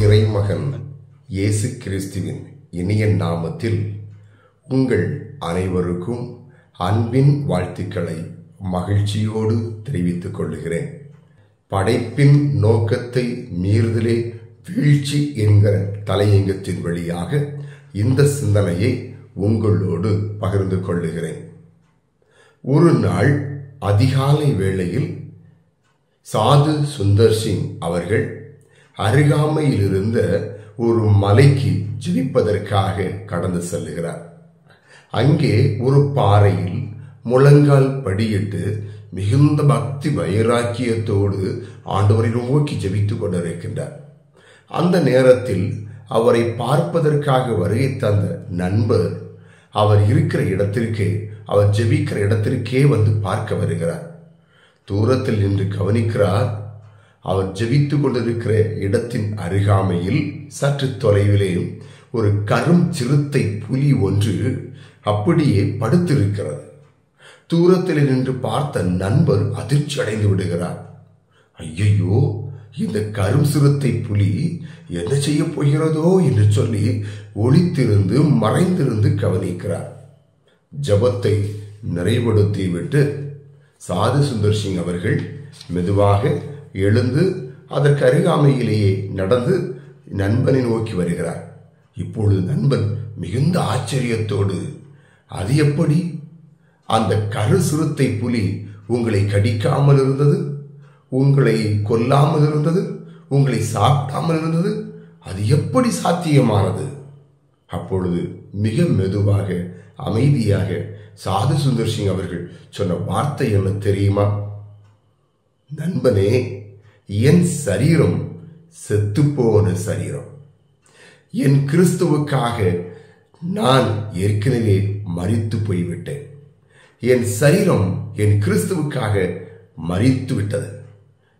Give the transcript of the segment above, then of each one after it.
இறைமகன் இயேசு கிறிஸ்துவின் இனிய நாமத்தில் உங்கள் அனைவருக்கும் அன்பின் வாழ்த்துக்களை மகிழ்ச்சியோடு தெரிவித்துக் கொள்கிறேன். படைப்பின் நோக்கத்தை மீறுதலே வீழ்ச்சி என்கிற தலையங்கத்தின் வழியாக இந்த சிந்தனையை உங்களோடு பகிர்ந்து கொள்ளுகிறேன். ஒரு நாள் அதிகாலை வேளையில் சாது சுந்தர் சிங் அவர்கள் அருகாமையில் இருந்த ஒரு மலைக்கு ஜெபிப்பதற்காக கடந்து செல்லுகிறார். அங்கே ஒரு பாறையில் முழங்கால் படியிட்டு மிகுந்த பக்தி வைராக்கியத்தோடு ஆண்டவரை நோக்கி ஜெபித்து கொண்டிருக்கின்றார். அந்த நேரத்தில் அவரை பார்ப்பதற்காக வருகை தந்த நண்பர் அவர் இருக்கிற இடத்திற்கே அவர் ஜெபிக்கிற இடத்திற்கே வந்து பார்க்க வருகிறார். தூரத்தில் நின்று கவனிக்கிறார். அவர் ஜெபித்துக் கொண்டிருக்கிற இடத்தின் அருகாமையில் சற்று தொலைவிலே ஒரு கரும் சிறுத்தை புலி ஒன்று அப்படியே படுத்திருக்கிறது. தூரத்தில் நின்று பார்த்த நண்பர் அதிர்ச்சி அடைந்து விடுகிறார். ஐயையோ இந்த கரும் சிறுத்தை புலி என்ன செய்ய போகிறதோ? என்று சொல்லி ஒளித்திருந்து மறைந்திருந்து கவனிக்கிறார். ஜபத்தை நிறைவுபடுத்தி விட்டு சாது சுந்தர் சிங் அவர்கள் மெதுவாக எழுந்து அதற்கு அருகாமையிலேயே நடந்து நண்பனை நோக்கி வருகிறார். இப்பொழுது நண்பன் மிகுந்த ஆச்சரியத்தோடு அது எப்படி? அந்த கரு சிறுத்தை புலி உங்களை கடிக்காமல் இருந்தது? உங்களை கொல்லாமல் இருந்தது? உங்களை சாப்பிடாமல் இருந்தது? அது எப்படி சாத்தியமானது? அப்பொழுது மிக மெதுவாக அமைதியாக சாது சுந்தர் சிங் அவர்கள் சொன்ன வார்த்தை என்ன தெரியுமா? நண்பனே என் சரீரம் செத்துப்போன சரீரம். என் கிறிஸ்துவுக்காக நான் ஏற்கனவே மறித்து போய்விட்டேன். என் சரீரம் என் கிறிஸ்துவுக்காக மறித்து விட்டது.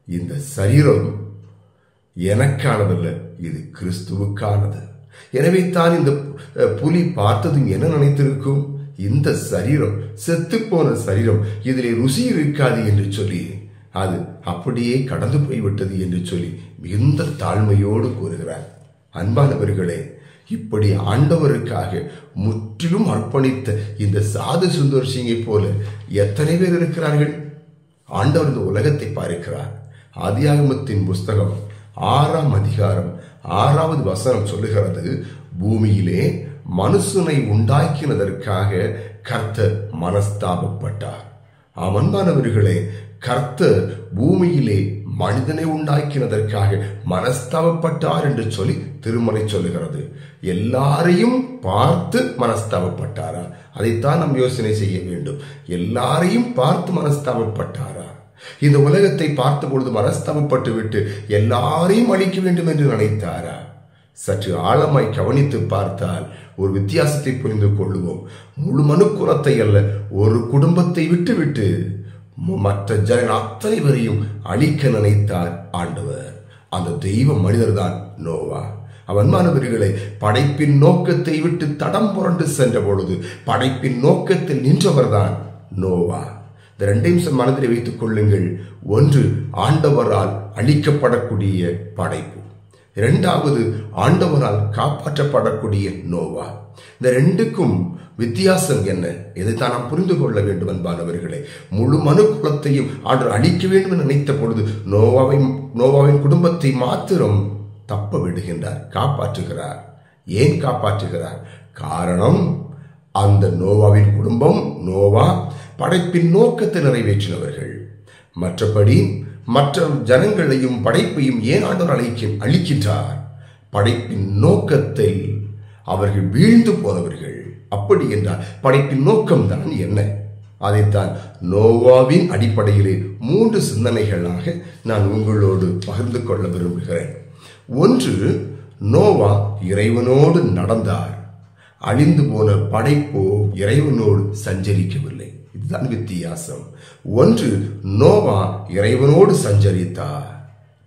இந்த சரீரம் எனக்கானதல்ல இது கிறிஸ்துவுக்கானது. எனவே தான் இந்த புலி பார்த்ததும் என்ன நினைத்திருக்கும்? இந்த சரீரம் செத்துப்போன சரீரம் இதிலே ருசி இருக்காது என்று சொல்லி அது அப்படியே கடந்து போய்விட்டது என்று சொல்லி மிகுந்த தாழ்மையோடு கூறுகிறார். அன்பானவர்களே இப்படி ஆண்டவருக்காக முற்றிலும் அர்ப்பணித்த இந்த சாது சுந்தர் சிங்கை போல எத்தனை பேர் இருக்கிறார்கள்? ஆண்டவர் இந்த உலகத்தை பார்க்கிறார். ஆதியாகமத்தின் புஸ்தகம் ஆறாம் அதிகாரம் ஆறாவது வசனம் சொல்லுகிறது பூமியிலே மனுஷனை உண்டாக்கினதற்காக கர்த்தர் மனஸ்தாபப்பட்டார். அவன்பானவர்களே கர்த்தர் பூமியிலே மனிதனை உண்டாக்கினதற்காக மனஸ்தாபப்பட்டார் என்று சொல்லி திருமலை சொல்லுகிறது. எல்லாரையும் பார்த்து மனஸ்தாபப்பட்டாரா அதைத்தான் நாம் யோசனை செய்ய வேண்டும். எல்லாரையும் பார்த்து மனஸ்தாபப்பட்டாரா இந்த உலகத்தை பார்த்த பொழுது மனஸ்தாபப்பட்டு விட்டு எல்லாரையும் அழிக்க வேண்டும் என்று நினைத்தாரா? சற்று ஆழமாய் கவனித்து பார்த்தால் ஒரு வித்தியாசத்தை புரிந்து கொள்வோம். முழு மனுக்குலத்தை அல்ல ஒரு குடும்பத்தை விட்டுவிட்டு மற்ற ஜனங்கள் அத்தனை பேரையும் அழிக்க நினைத்தார் ஆண்டவர். அந்த தெய்வ மனிதர் தான் நோவா அவன்மானவர்களை படைப்பின் நோக்கத்தை விட்டு தடம் புரண்டு சென்ற பொழுது படைப்பின் நோக்கத்தில் நின்றவர்தான் நோவா. இந்த ரெண்டையும் மனதில் வைத்துக் கொள்ளுங்கள். ஒன்று ஆண்டவரால் அழிக்கப்படக்கூடிய படைப்பு. இரண்டாவது ஆண்டவரால் காப்பாற்றப்படக்கூடிய நோவா. இந்த ரெண்டுக்கும் வித்தியாசம் என்ன? இதைத்தான் நாம் புரிந்து கொள்ள வேண்டும் அன்பானவர்களே. முழு மனு குலத்தையும் ஆண்டு அழிக்க வேண்டும் என்று நினைத்த பொழுது நோவாவை நோவாவின் குடும்பத்தை மாத்திரம் தப்ப விடுகின்றார் காப்பாற்றுகிறார். ஏன் காப்பாற்றுகிறார்? காரணம் அந்த நோவாவின் குடும்பம் நோவா படைப்பின் நோக்கத்தை நிறைவேற்றினவர்கள். மற்றபடி மற்ற ஜனங்களையும் படைப்பையும் ஏன் ஆண்டவர் அழைக்க அழிக்கின்றார்? படைப்பின் நோக்கத்தை அவர்கள் வீழ்ந்து போனவர்கள். அப்படி என்றால் படைப்பின் நோக்கம்தான் என்ன? அதைத்தான் நோவாவின் அடிப்படையிலே மூன்று சிந்தனைகளாக நான் உங்களோடு பகிர்ந்து கொள்ள விரும்புகிறேன். ஒன்று நோவா இறைவனோடு நடந்தார். அழிந்து போன படைப்போ இறைவனோடு சஞ்சரிக்கவில்லை. இதுதான் வித்தியாசம். ஒன்று நோவா இறைவனோடு சஞ்சரித்தார்.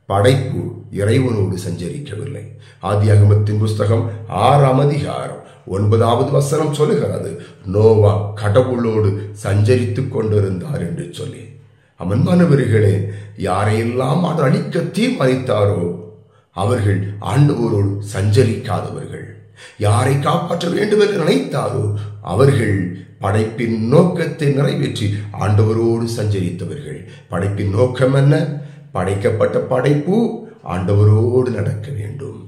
படைப்பு இறைவனோடு சஞ்சரிக்கவில்லை. ஆதியாகமத்தின் புஸ்தகம் ஆறாம் அதிகாரம் ஒன்பதாவது வசனம் சொல்லுகிறது நோவா கடவுளோடு சஞ்சரித்துக் கொண்டிருந்தார் என்று சொல்லி. அமன்மானவர்களே யாரையெல்லாம் அவர் அழிக்க தீர்மானித்தாரோ அவர்கள் ஆண்டவரோடு சஞ்சரிக்காதவர்கள். யாரை காப்பாற்ற வேண்டும் என்று நினைத்தாரோ அவர்கள் படைப்பின் நோக்கத்தை நிறைவேற்றி ஆண்டவரோடு சஞ்சரித்தவர்கள். படைப்பின் நோக்கம் என்ன? படைக்கப்பட்ட படைப்பு ஆண்டவரோடு நடக்க வேண்டும்.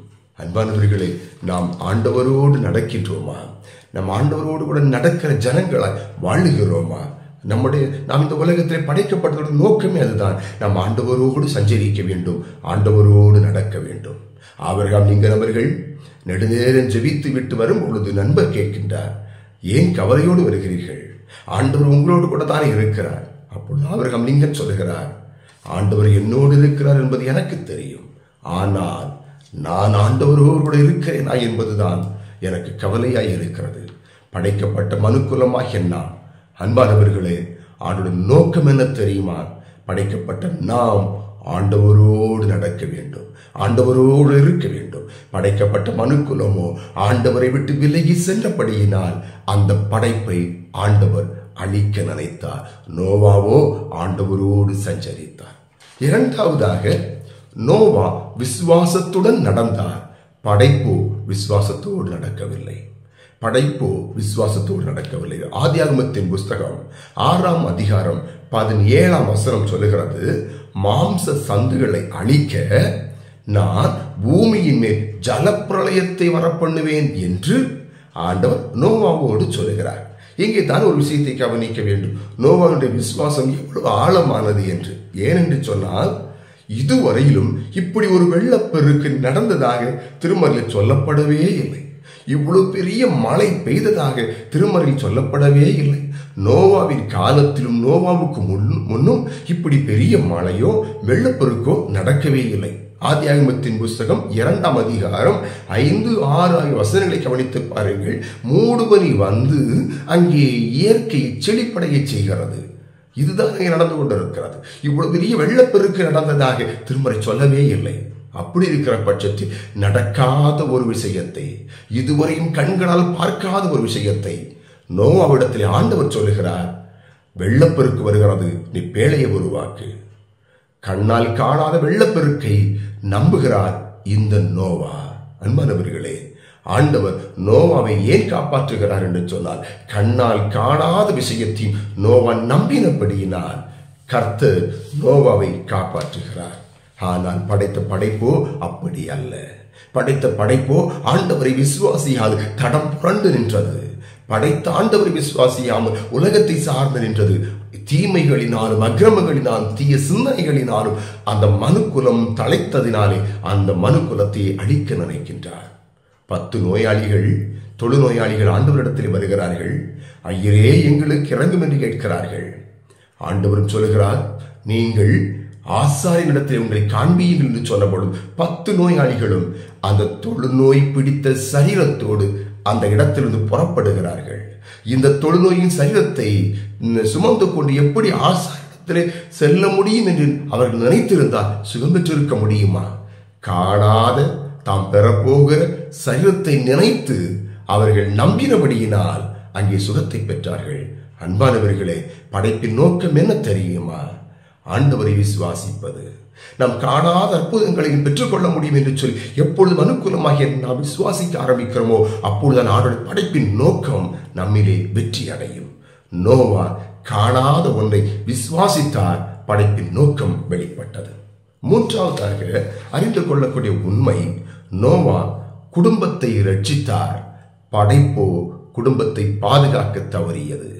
அன்பானவர்களே நாம் ஆண்டவரோடு நடக்கின்றோமா? நம் ஆண்டவரோடு கூட நடக்கிற ஜனங்களாய் வாழுகிறோமா? நம்முடைய நாம் இந்த உலகத்தில் படைக்கப்பட்டதோட நோக்கமே அதுதான். நாம் ஆண்டவரோடு சஞ்சரிக்க வேண்டும் ஆண்டவரோடு நடக்க வேண்டும். ஆபிரகாம் நீங்க நபர்கள் நெடுநேரம் ஜெபித்து விட்டு வரும் பொழுது நண்பர் கேட்கின்றார் ஏன் கவலையோடு வருகிறீர்கள்? ஆண்டவர் உங்களோடு கூட தானே இருக்கிறார்? அப்பொழுது ஆபிரகாம் நீங்கள் சொல்கிறார் ஆண்டவர் என்னோடு இருக்கிறார் என்பது எனக்கு தெரியும். ஆனால் நான் ஆண்டவரோடு கூட இருக்கிறேனா என்பதுதான் எனக்கு கவலையாய் இருக்கிறது. படைக்கப்பட்ட மனுக்குலமாக நான் அன்பானவர்களே ஆண்டோட நோக்கம் என்ன தெரியுமா? படைக்கப்பட்ட நாம் ஆண்டவரோடு நடக்க வேண்டும். ஆண்டவரோடு இருக்க வேண்டும். படைக்கப்பட்ட மனுக்குலமோ ஆண்டவரை விட்டு விலகி சென்றபடியினால் அந்த படைப்பை ஆண்டவர் அழிக்க நினைத்தார். நோவாவோ ஆண்டவரோடு சஞ்சரித்தார். இரண்டாவதாக நோவா விசுவாசத்துடன் நடந்தார். படைப்போ விசுவாசத்தோடு நடக்கவில்லை. படைப்போ விசுவாசத்தோடு நடக்கவில்லை. ஆதியாகமத்தின் புஸ்தகம். ஆறாம் அதிகாரம் பதினேழாம் வசனம் சொல்லுகிறது மாம்ச சந்துகளை அழிக்க நான் பூமியின் மேல் ஜலப்பிரளயத்தை வரப்பண்ணுவேன் என்று ஆண்டவர் நோவாவோடு சொல்லுகிறார். இங்கே தான் ஒரு விஷயத்தை கவனிக்க வேண்டும். நோவாவுடைய விசுவாசம் எவ்வளவு ஆழமானது என்று. ஏனென்று சொன்னால் இதுவரையிலும் இப்படி ஒரு வெள்ளப்பெருக்கு நடந்ததாக திருமறையில் சொல்லப்படவே இல்லை. இவ்வளவு பெரிய மழை பெய்ததாக திருமறையில் சொல்லப்படவே இல்லை. நோவாவின் காலத்திலும் நோவாவுக்கு முன் முன்னும் இப்படி பெரிய மழையோ வெள்ளப்பெருக்கோ நடக்கவே இல்லை. ஆதியாகமத்தின் புஸ்தகம் இரண்டாம் அதிகாரம் ஐந்து ஆறு ஆகிய வசனங்களை கவனித்து பாருங்கள். மூடுபனி வந்து அங்கே இயற்கை செழிப்படைய செய்கிறது. இதுதான் இங்கே நடந்து கொண்டிருக்கிறது. இவ்வளவு பெரிய வெள்ளப்பெருக்கு நடந்ததாக திருமறை சொல்லவே இல்லை. அப்படி இருக்கிற பட்சத்தில் நடக்காத ஒரு விஷயத்தை இதுவரையும் கண்களால் பார்க்காத ஒரு விஷயத்தை நோவாவிடத்தில் ஆண்டவர் சொல்லுகிறார். வெள்ளப்பெருக்கு வருகிறது நீ பேழையை உருவாக்கு. கண்ணால் காணாத வெள்ளப்பெருக்கை நம்புகிறார் இந்த நோவா. அன்பானவர்களே ஆண்டவர் நோவாவை ஏன் காப்பாற்றுகிறார் என்று சொன்னால் கண்ணால் காணாத விஷயத்தையும் நோவா நம்பினபடியினால் கர்த்தர் நோவாவை காப்பாற்றுகிறார். ஆனால் படைத்த படைப்போ அப்படி அல்ல. படைத்த படைப்போ ஆண்டவரை விசுவாசியாது தடம் புரண்டு நின்றது. படைத்த ஆண்டவரை விசுவாசியாமல் உலகத்தை சார்ந்து நின்றது தீமைகளினாலும் அக்கிரமங்களினாலும் தீய சிந்தனைகளினாலும் அந்த மனுக்குலம் தலைத்ததினாலே அந்த மனுக்குலத்தை அழிக்க நினைக்கின்றார். பத்து நோயாளிகள் தொழுநோயாளிகள் ஆண்டவரிடத்தில் வருகிறார்கள். ஐயரே எங்களுக்கு இறங்கும் என்று கேட்கிறார்கள். ஆண்டவரும் சொல்லுகிறார் நீங்கள் ஆசாரியனிடத்தில் உங்களை காண்பீர்கள் என்று சொல்லப்படும் பத்து நோயாளிகளும் அந்த தொழுநோய் பிடித்த சரீரத்தோடு அந்த இடத்திலிருந்து புறப்படுகிறார்கள். இந்த தொழுநோயின் சரீரத்தை சுமந்து கொண்டு எப்படி ஆசாரத்திலே செல்ல முடியும் என்று அவர்கள் நினைத்திருந்தால் சுகம் பெற்றிருக்க முடியுமா? காணாத தாம் பெறப்போகிற சரீரத்தை நினைத்து அவர்கள் நம்பினபடியினால் அங்கே சுகத்தை பெற்றார்கள். அன்பானவர்களே படைப்பின் நோக்கம் என்ன தெரியுமா? ஆண்டவரை விசுவாசிப்பது. நாம் காணாத அற்புதங்களையும் பெற்றுக்கொள்ள முடியும் என்று சொல்லி எப்பொழுது அனுகூலமாக நாம் விசுவாசிக்க ஆரம்பிக்கிறோமோ அப்பொழுதுதான் ஆண்டோட படைப்பின் நோக்கம் நம்மிலே வெற்றி அடையும். நோவா காணாத ஒன்றை விசுவாசித்தார் படைப்பின் நோக்கம் வெளிப்பட்டது. மூன்றாவதாக அறிந்து கொள்ளக்கூடிய உண்மை நோவா குடும்பத்தை ரட்சித்தார் படைப்போ குடும்பத்தை பாதுகாக்க தவறியது.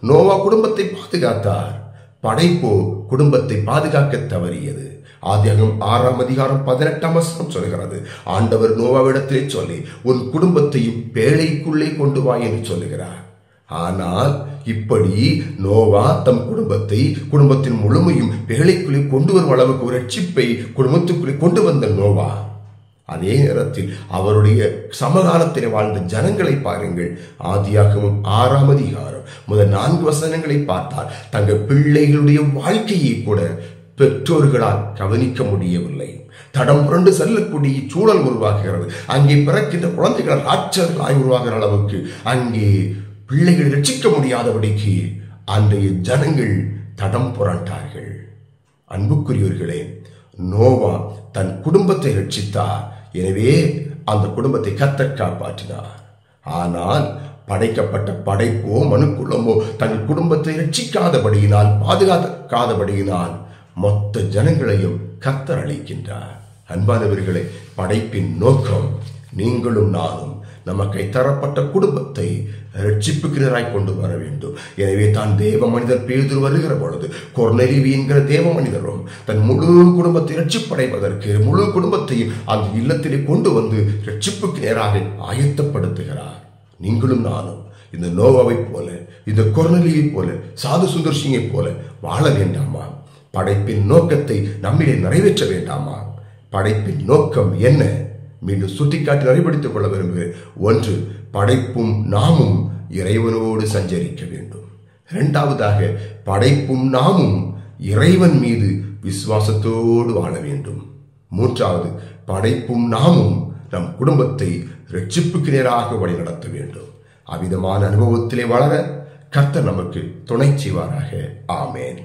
நோவா குடும்பத்தை பாதுகாத்தார் படைப்போ குடும்பத்தை பாதுகாக்க தவறியது. ஆதியாகம் ஆறாம் அதிகாரம் பதினெட்டாம் வசனம் சொல்கிறது ஆண்டவர் நோவாவிடத்திலே சொல்லி உன் குடும்பத்தையும் பேழைக்குள்ளே கொண்டு வா என்று சொல்லுகிறார். ஆனால் இப்படி நோவா தம் குடும்பத்தை குடும்பத்தின் முழுமையும் பேழைக்குள்ளே கொண்டு வரும் அளவுக்கு ஒரு ரட்சிப்பை குடும்பத்துக்குள்ளே கொண்டு வந்த நோவா அதே நேரத்தில் அவருடைய சமகாலத்தில் வாழ்ந்த ஜனங்களை பாருங்கள். ஆதியாகவும் ஆறாம் அதிகாரம் முதல் நான்கு வசனங்களை பார்த்தால் தங்கள் பிள்ளைகளுடைய வாழ்க்கையை கூட பெற்றோர்களால் கவனிக்க முடியவில்லை. தடம் புரண்டு செல்லக்கூடிய சூழல் உருவாகிறது. அங்கே பிறக்கின்ற குழந்தைகள் ராட்சர்களாய் உருவாகிற அளவுக்கு அங்கே பிள்ளைகள் ரட்சிக்க முடியாதபடிக்கு அன்றைய ஜனங்கள் தடம் புரண்டார்கள். அன்புக்குரியவர்களே நோவா தன் குடும்பத்தை ரட்சித்தார். எனவே அந்த குடும்பத்தை கத்தர் காப்பாற்றினார். ஆனால் படைக்கப்பட்ட படைப்போ மனுக்குள்ளமோ தங்கள் குடும்பத்தை ரட்சிக்காதபடியினால் பாதுகாக்காதபடியினால் மொத்த ஜனங்களையும் கத்தர் அளிக்கின்றார் அன்பானவர்களே படைப்பின் நோக்கம் நீங்களும் நானும் நமக்கு தரப்பட்ட குடும்பத்தை ரட்சிப்புக்கிறராய் கொண்டு வர வேண்டும். எனவே தான் தேவ மனிதர் பேதுரு வருகிற பொழுது கொர்நெலிவி என்கிற தேவ மனிதரும் தன் முழு குடும்பத்தை ரட்சிப்படைவதற்கு முழு குடும்பத்தையும் அந்த இல்லத்திலே கொண்டு வந்து ரட்சிப்புக்கு நேராக ஆயத்தப்படுத்துகிறார். நீங்களும் நானும் இந்த நோவாவை போல இந்த கொர்நலியை போல சாது சுந்தர் சிங்கை போல வாழ வேண்டாமா? படைப்பின் நோக்கத்தை நம்மிடையே நிறைவேற்ற வேண்டாமா? படைப்பின் நோக்கம் என்ன? மீண்டும் சுட்டிக்காட்டி நிறைவேற்றிக் கொள்ள விரும்புகிறேன். ஒன்று படைப்பும் நாமும் இறைவனோடு சஞ்சரிக்க வேண்டும். இரண்டாவதாக படைப்பும் நாமும் இறைவன் மீது விசுவாசத்தோடு வாழ வேண்டும். மூன்றாவது படைப்பும் நாமும் நம் குடும்பத்தை ரட்சிப்புக்கு நேராக வழிநடத்த வேண்டும். அவ்விதமான அனுபவத்திலே வளர கர்த்தர் நமக்கு துணை செய்வாராக. ஆமேன்.